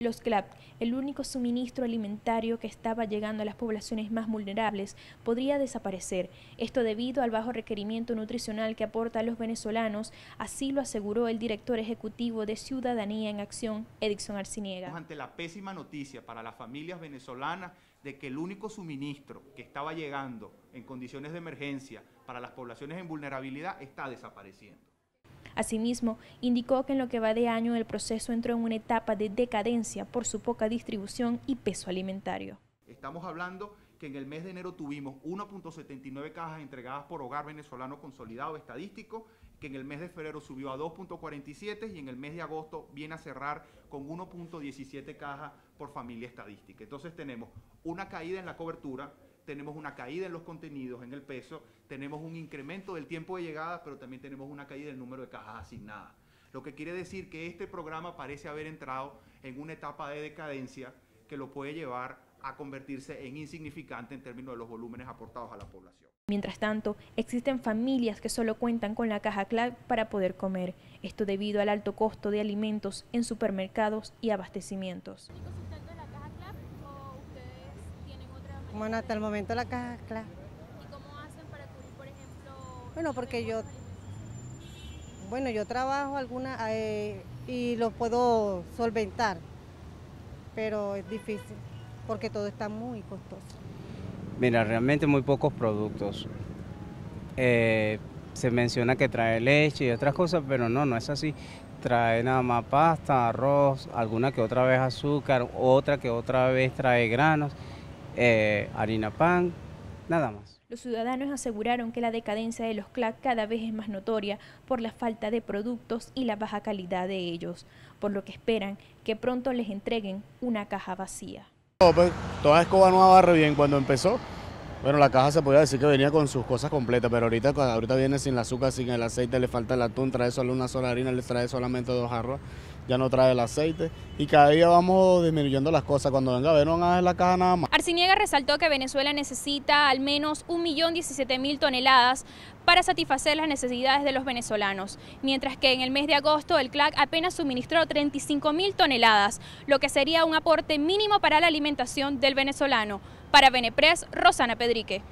Los CLAP, el único suministro alimentario que estaba llegando a las poblaciones más vulnerables, podría desaparecer. Esto debido al bajo requerimiento nutricional que aporta a los venezolanos, así lo aseguró el director ejecutivo de Ciudadanía en Acción, Edison Arciniega. Ante la pésima noticia para las familias venezolanas de que el único suministro que estaba llegando en condiciones de emergencia para las poblaciones en vulnerabilidad está desapareciendo. Asimismo, indicó que en lo que va de año el proceso entró en una etapa de decadencia por su poca distribución y peso alimentario. Estamos hablando que en el mes de enero tuvimos 1.79 cajas entregadas por hogar venezolano consolidado estadístico, que en el mes de febrero subió a 2.47 y en el mes de agosto viene a cerrar con 1.17 cajas por familia estadística. Entonces tenemos una caída en la cobertura, tenemos una caída en los contenidos, en el peso, tenemos un incremento del tiempo de llegada, pero también tenemos una caída del número de cajas asignadas. Lo que quiere decir que este programa parece haber entrado en una etapa de decadencia que lo puede llevar a convertirse en insignificante en términos de los volúmenes aportados a la población. Mientras tanto, existen familias que solo cuentan con la caja CLAC para poder comer, esto debido al alto costo de alimentos en supermercados y abastecimientos. Bueno, hasta el momento la caja claro. ¿Y cómo hacen para cubrir, por ejemplo? Bueno, porque yo, bueno, yo trabajo alguna eh, y lo puedo solventar, pero es difícil porque todo está muy costoso. Mira, realmente muy pocos productos. Eh, se menciona que trae leche y otras cosas, pero no, no es así. Trae nada más pasta, arroz, alguna que otra vez azúcar, otra que otra vez trae granos. Eh, harina pan, nada más. Los ciudadanos aseguraron que la decadencia de los CLAC cada vez es más notoria por la falta de productos y la baja calidad de ellos, por lo que esperan que pronto les entreguen una caja vacía. Pues, toda escoba nueva barre bien cuando empezó. Bueno, la caja se podía decir que venía con sus cosas completas, pero ahorita, ahorita viene sin el azúcar, sin el aceite, le falta el atún, trae solo una sola harina, le trae solamente dos arroz ya no trae el aceite y cada día vamos disminuyendo las cosas. Cuando venga a ver, no hagas la caja nada más. Arciniega resaltó que Venezuela necesita al menos 1.017.000 toneladas para satisfacer las necesidades de los venezolanos, mientras que en el mes de agosto el CLAC apenas suministró 35.000 toneladas, lo que sería un aporte mínimo para la alimentación del venezolano. Para Benepress, Rosana Pedrique.